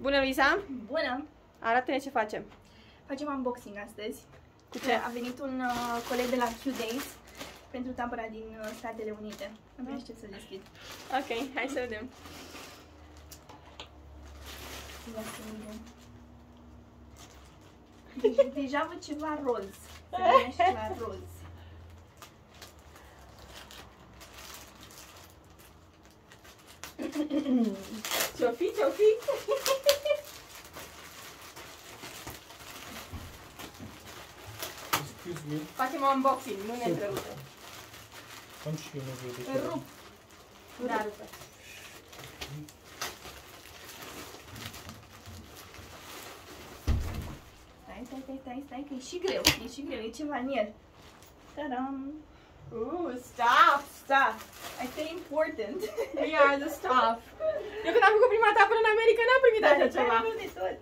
Bună, Luisa! Bună! Arată-ne ce facem. Facem unboxing astăzi. Cu ce? A venit un uh, coleg de la Q-Days pentru tabăra din uh, Statele Unite. Abia aștept să deschid. Ok, hai să vedem. Ia să vedem. Deci, deja văd ceva roz. Se numește la roz. Ce-o Excuse me, Facem unboxing, nu ne întrerupe. am și eu nevoie de Îl ceva. rup. Da, rupe. Stai, stai, stai, stai, stai, că e și greu. E și greu, e ceva în el. Tadam! Uh, stuff, stuff. I feel important. We are the stuff. Eu când am făcut prima dată până în America n-am primit așa Dar ceva. nu de tot.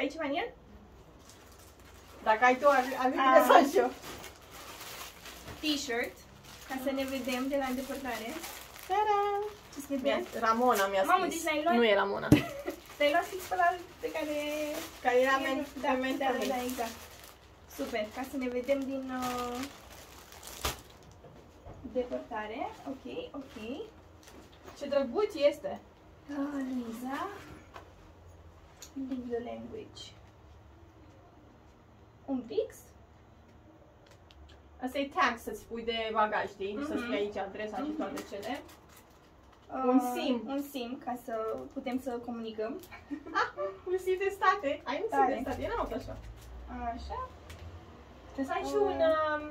Ai ceva în el? Dacă ai tu, ar ar fi Ah. bine să am și eu. T-shirt. Ca să ne vedem de la îndepărtare. Ta-da! Ce scrie pe Mi-a, el? Ramona mi-a Mamă, scris. deci l-ai luat? Nu e Ramona. Te-ai luat fix pe la pe care... Care era e- men- da, men- da, da, men- da, exact. Super, ca să ne vedem din uh, depărtare. Ok, ok. Ce drăguț este. Uh, Liza. Leave the language. Un pix? Asta e tag să-ți pui de bagaj, știi? Să Mhm. spui aici adresa și toate cele. Uh, Un SIM. Un SIM, ca să putem să comunicăm. Un sim de state. Ai un sim Tare. de state. Era tot așa. Așa. Trebuie să ai și Uh. un... Um,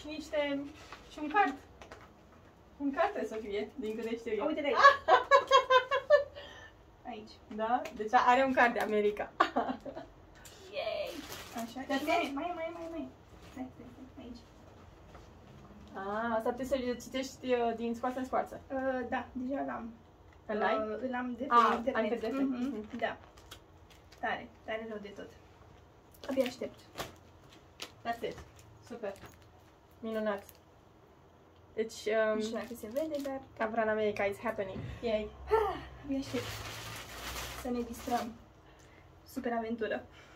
și niște... Și un card. Un card trebuie să fie, din câte știu eu. Uite de aici. Aici. Da? Deci are un card de America. Yay! Așa. Dar Și ce? mai, mai, mai, mai, mai. Stai, stai, stai, aici. Ah, asta trebuie să-l citești uh, din scoarță în scoarță. Uh, da, deja l-am. Îl ai? Uh, îl am de pe Ah, internet. ai pe de pe. Mhm, Mhm. Da. Tare, tare rău de tot. Abia aștept. That's it. Super. Minunat. Deci, Nu um, știu dacă se vede, dar Capra în America is happening. Yay. abia aștept să ne distrăm. Super aventură.